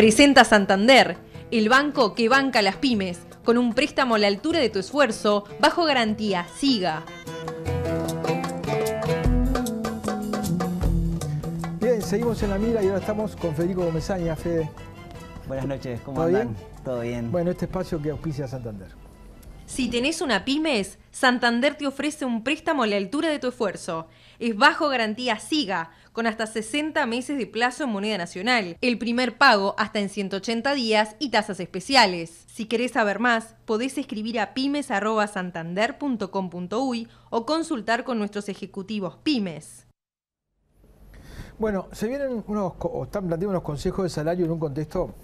Presenta Santander, el banco que banca las pymes, con un préstamo a la altura de tu esfuerzo, bajo garantía. Siga. Bien, seguimos en la mira y ahora estamos con Federico Gomezaña, Fede. Buenas noches, ¿cómo ¿Todo andan? bien? Todo bien. Bueno, este espacio que auspicia Santander. Si tenés una pymes, Santander te ofrece un préstamo a la altura de tu esfuerzo. Es bajo garantía SIGA, con hasta 60 meses de plazo en moneda nacional. El primer pago hasta en 180 días y tasas especiales. Si querés saber más, podés escribir a pymes.santander.com.uy o consultar con nuestros ejecutivos pymes. Bueno, se vienen unos, o están planteando unos consejos de salario en un contexto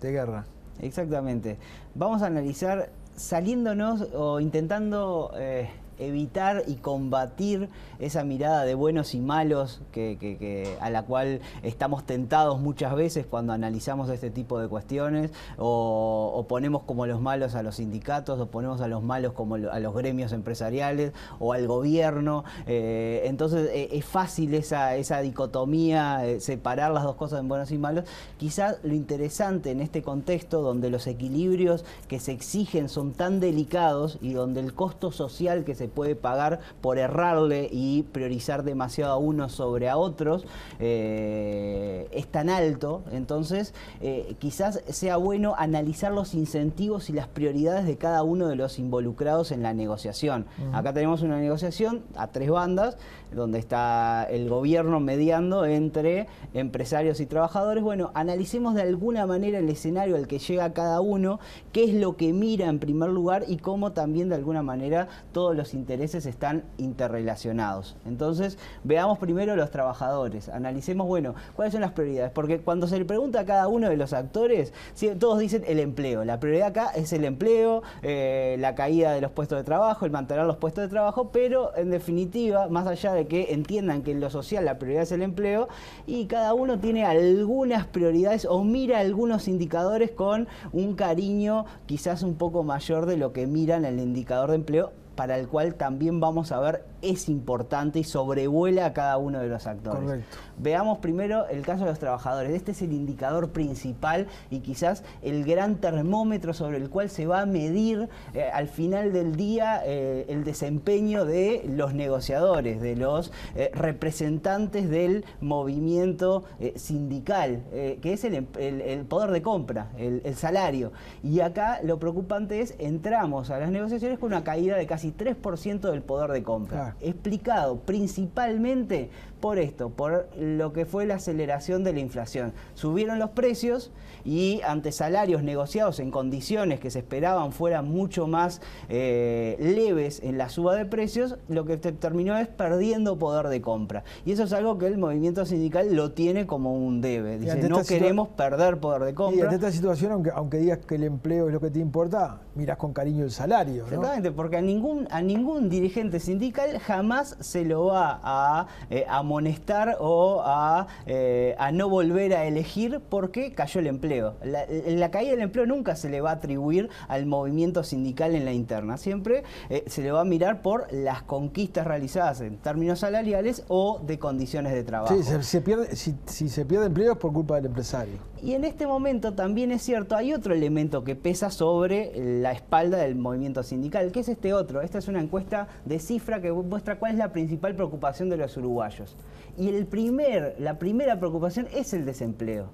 de guerra. Exactamente. Vamos a analizar saliéndonos o intentando eh, evitar y combatir esa mirada de buenos y malos que, a la cual estamos tentados muchas veces cuando analizamos este tipo de cuestiones o, ponemos como los malos a los sindicatos o ponemos a los malos como a los gremios empresariales o al gobierno. Eh, entonces eh, es fácil esa, esa dicotomía, eh, separar las dos cosas en buenos y malos. Quizás lo interesante en este contexto donde los equilibrios que se exigen son tan delicados y donde el costo social que se puede pagar por errarle y priorizar demasiado a unos sobre a otros eh, es tan alto, entonces eh, quizás sea bueno analizar los incentivos y las prioridades de cada uno de los involucrados en la negociación. Acá tenemos una negociación a tres bandas, donde está el gobierno mediando entre empresarios y trabajadores. Bueno, analicemos de alguna manera el escenario al que llega cada uno, qué es lo que mira en primer lugar y cómo también de alguna manera todos los intereses están interrelacionados. Entonces, veamos primero los trabajadores, analicemos, bueno, cuáles son las prioridades, porque cuando se le pregunta a cada uno de los actores, todos dicen el empleo, la prioridad acá es el empleo, eh, la caída de los puestos de trabajo, el mantener los puestos de trabajo, pero en definitiva, más allá de que entiendan que en lo social la prioridad es el empleo, y cada uno tiene algunas prioridades o mira algunos indicadores con un cariño quizás un poco mayor de lo que miran el indicador de empleo para el cual también vamos a ver es importante y sobrevuela a cada uno de los actores. Correcto. Veamos primero el caso de los trabajadores. Este es el indicador principal y quizás el gran termómetro sobre el cual se va a medir eh, al final del día eh, el desempeño de los negociadores, de los eh, representantes del movimiento sindical, que es el, em- el- el poder de compra, el, el salario. Y acá lo preocupante es, entramos a las negociaciones con una caída de casi 3% del poder de compra Claro. explicado principalmente por esto, por lo que fue la aceleración de la inflación. Subieron los precios y ante salarios negociados en condiciones que se esperaban fueran mucho más eh, leves en la suba de precios, lo que te- terminó es perdiendo poder de compra. Y eso es algo que el movimiento sindical lo tiene como un debe. Dice, no queremos perder poder de Y compra. ante esta situación, aunque, aunque digas que el empleo es lo que te importa, miras con cariño el salario, ¿no? Exactamente, porque a ningún, a ningún dirigente sindical jamás se lo va a eh, amonestar o a, eh, a no volver a elegir porque cayó el empleo. La, la caída del empleo nunca se le va a atribuir al movimiento sindical en la interna, siempre eh, se le va a mirar por las conquistas realizadas en términos salariales o de condiciones de trabajo. Sí, se, se pierde, si, si se pierde empleo es por culpa del empresario. Y en este momento también es cierto, hay otro elemento que pesa sobre la espalda del movimiento sindical, que es este otro. Esta es una encuesta de cifra que muestra cuál es la principal preocupación de los uruguayos. Y el primer, la primera preocupación es el desempleo.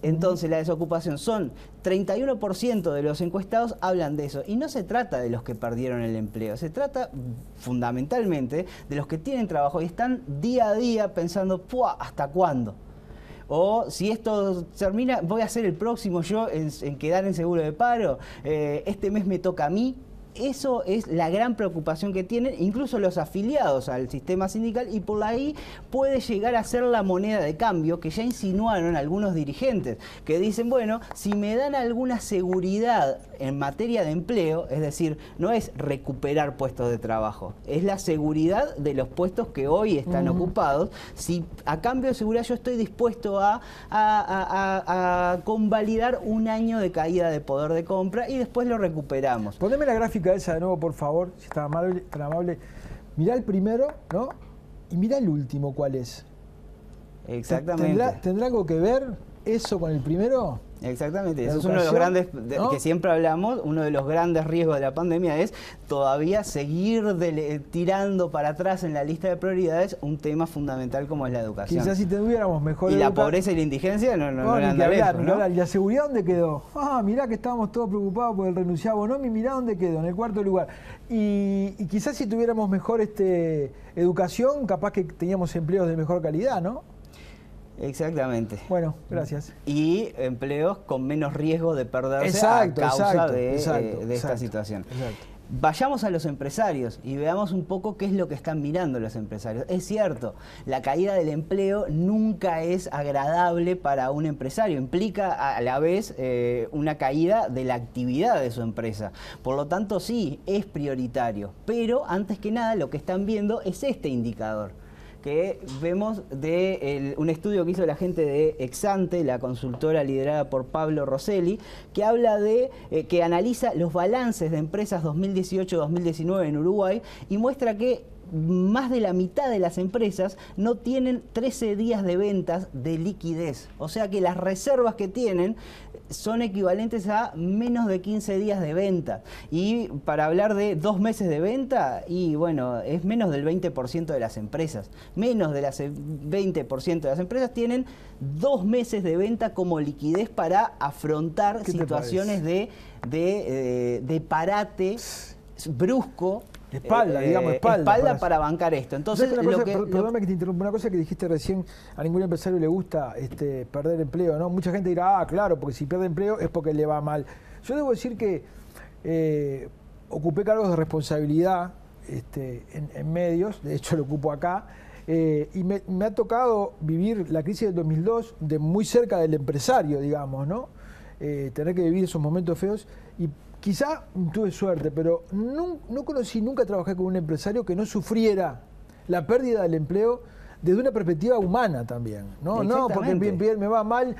Entonces la desocupación son 31% de los encuestados hablan de eso. Y no se trata de los que perdieron el empleo, se trata fundamentalmente de los que tienen trabajo y están día a día pensando, "Pua, ¿hasta cuándo? O si esto termina, voy a ser el próximo yo en, en quedar en seguro de paro. Eh, este mes me toca a mí. Eso es la gran preocupación que tienen incluso los afiliados al sistema sindical y por ahí puede llegar a ser la moneda de cambio que ya insinuaron algunos dirigentes, que dicen, bueno, si me dan alguna seguridad en materia de empleo, es decir, no es recuperar puestos de trabajo, es la seguridad de los puestos que hoy están ocupados, si a cambio de seguridad yo estoy dispuesto a, a- a- a- a convalidar un año de caída de poder de compra y después lo recuperamos. Poneme la gráfica esa de nuevo, por favor, si está amable, tan amable. Mirá el primero, ¿no? Y mirá el último, ¿cuál es? Exactamente. ¿Tendrá, tendrá algo que ver eso con el primero, Exactamente, eso es uno de los grandes, que siempre hablamos, uno de los grandes riesgos de la pandemia es todavía seguir tirando para atrás en la lista de prioridades un tema fundamental como es la educación. Quizás si tuviéramos mejor Y la pobreza y la indigencia no, no, no, no ¿Y la seguridad dónde quedó? Ah, mirá que estábamos todos preocupados por el renunciado Bonomi, mirá dónde quedó, en el cuarto lugar. Y, y quizás si tuviéramos mejor este, educación, capaz que teníamos empleos de mejor calidad, ¿no? Exactamente. Bueno, gracias. Y empleos con menos riesgo de perderse a causa de, eh, esta situación. Vayamos a los empresarios y veamos un poco qué es lo que están mirando los empresarios. Es cierto, la caída del empleo nunca es agradable para un empresario, implica a la vez eh, una caída de la actividad de su empresa. Por lo tanto, sí, es prioritario. Pero antes que nada, lo que están viendo es este indicador que vemos de un estudio que hizo la gente de Exante, la consultora liderada por Pablo Rosselli, que habla de, eh, que analiza los balances de empresas 2018-2019 en Uruguay y muestra que más de la mitad de las empresas no tienen 13 días de ventas de liquidez. O sea que las reservas que tienen son equivalentes a menos de 15 días de venta. Y para hablar de dos meses de venta, y bueno, es menos del 20% de las empresas. Menos del 20% de las empresas tienen dos meses de venta como liquidez para afrontar situaciones de, de, eh, de parate brusco Espalda, eh, digamos, espalda. Espalda para, bancar esto. Entonces, lo que, perdóname que te interrumpa, una cosa que dijiste recién, a ningún empresario le gusta este, perder empleo, ¿no? Mucha gente dirá, ah, claro, porque si pierde empleo es porque le va mal. Yo debo decir que eh, ocupé cargos de responsabilidad este, en, medios, de hecho lo ocupo acá, eh, y me, me, ha tocado vivir la crisis del 2002 de muy cerca del empresario, digamos, ¿no? tener que vivir esos momentos feos y Quizá tuve suerte, pero no, conocí, nunca trabajé con un empresario que no sufriera la pérdida del empleo desde una perspectiva humana también. No, no porque bien, bien me va mal.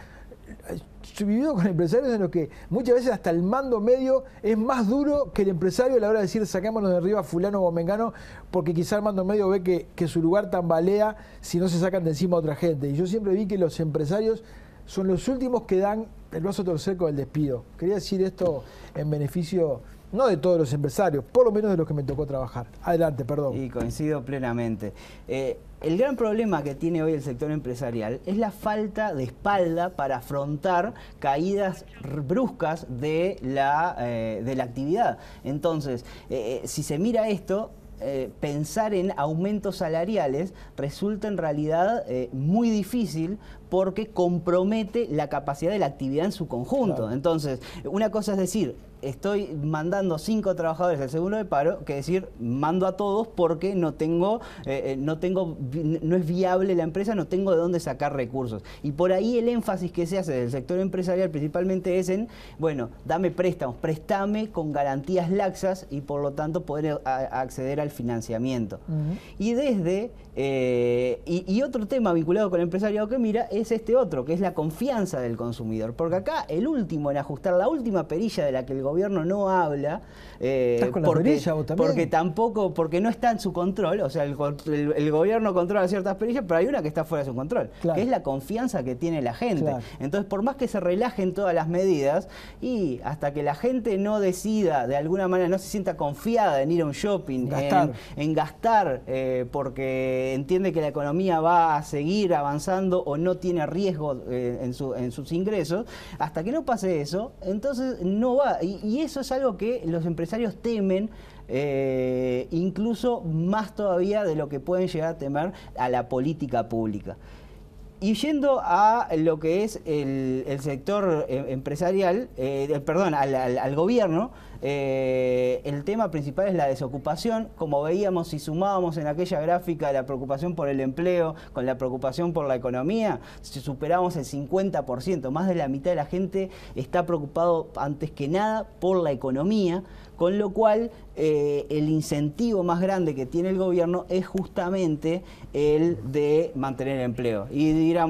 He vivido con empresarios en los que muchas veces hasta el mando medio es más duro que el empresario a la hora de decir sacámonos de arriba fulano o mengano, porque quizá el mando medio ve que, que su lugar tambalea si no se sacan de encima a otra gente. Y yo siempre vi que los empresarios son los últimos que dan el brazo torcer con el despido. Quería decir esto en beneficio no de todos los empresarios, por lo menos de los que me tocó trabajar. Adelante, perdón. Y coincido plenamente. Eh, el gran problema que tiene hoy el sector empresarial es la falta de espalda para afrontar caídas bruscas de la, eh, de la actividad. Entonces, eh, si se mira esto, pensar en aumentos salariales resulta en realidad muy difícil porque compromete la capacidad de la actividad en su conjunto. Entonces, una cosa es decir, estoy mandando cinco trabajadores al seguro de paro, que decir, mando a todos porque no tengo, eh, eh, no tengo, no es viable la empresa, no tengo de dónde sacar recursos. Y por ahí el énfasis que se hace del sector empresarial principalmente es en, bueno, dame préstamos, préstame con garantías laxas y por lo tanto poder acceder al financiamiento. Y desde, eh, y, otro tema vinculado con el empresariado que mira es este otro, que es la confianza del consumidor. Porque acá el último en ajustar, la última perilla de la que el gobierno no habla, eh, porque, porque tampoco, porque no está en su control, o sea, el, gobierno controla ciertas perillas, pero hay una que está fuera de su control, que es la confianza que tiene la gente. Entonces, por más que se relajen todas las medidas, y hasta que la gente no decida, de alguna manera, no se sienta confiada en ir a un shopping, En, gastar, eh, porque entiende que la economía va a seguir avanzando o no tiene riesgo eh, en, su, en sus ingresos, hasta que no pase eso, entonces no va. Y, eso es algo que los empresarios temen, eh, incluso más todavía de lo que pueden llegar a temer a la política pública. Y yendo a lo que es el, sector eh, empresarial, eh, perdón, al, gobierno, el tema principal es la desocupación. Como veíamos, si sumábamos en aquella gráfica la preocupación por el empleo con la preocupación por la economía, superamos el 50%, más de la mitad de la gente está preocupado antes que nada por la economía, con lo cual eh, el incentivo más grande que tiene el gobierno es justamente el de mantener el empleo. Y, dirás,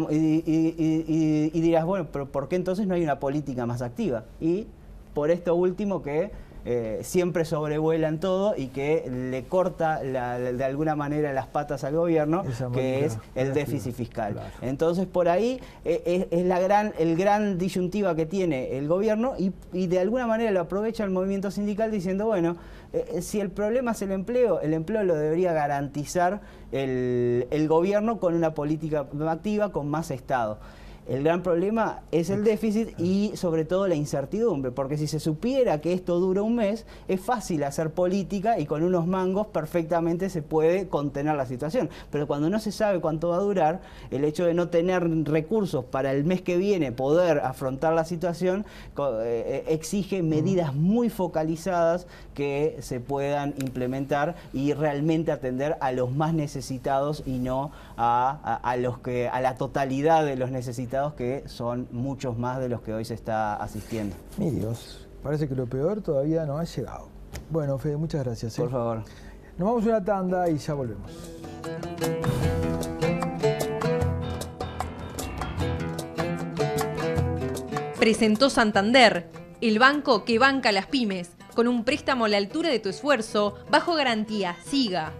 bueno, pero ¿por qué entonces no hay una política más activa? Y por esto último que eh, siempre sobrevuelan todo y que le corta de alguna manera las patas al gobierno, que es el déficit fiscal. Entonces, por ahí eh, es, la gran, el gran disyuntiva que tiene el gobierno y, de alguna manera lo aprovecha el movimiento sindical diciendo, bueno, eh, si el problema es el empleo, el empleo lo debería garantizar el, el gobierno con una política activa, con más Estado. El gran problema es el déficit y sobre todo la incertidumbre, porque si se supiera que esto dura un mes, es fácil hacer política y con unos mangos perfectamente se puede contener la situación. Pero cuando no se sabe cuánto va a durar, el hecho de no tener recursos para el mes que viene poder afrontar la situación eh, exige medidas muy focalizadas que se puedan implementar y realmente atender a los más necesitados y no a los que a la totalidad de los necesitados que son muchos más de los que hoy se está asistiendo. Mi Dios, parece que lo peor todavía no ha llegado. Bueno, Fede, muchas gracias. ¿eh? Por favor. Nos vamos a una tanda y ya volvemos. Presentó Santander, el banco que banca las pymes, con un préstamo a la altura de tu esfuerzo, bajo garantía. Siga.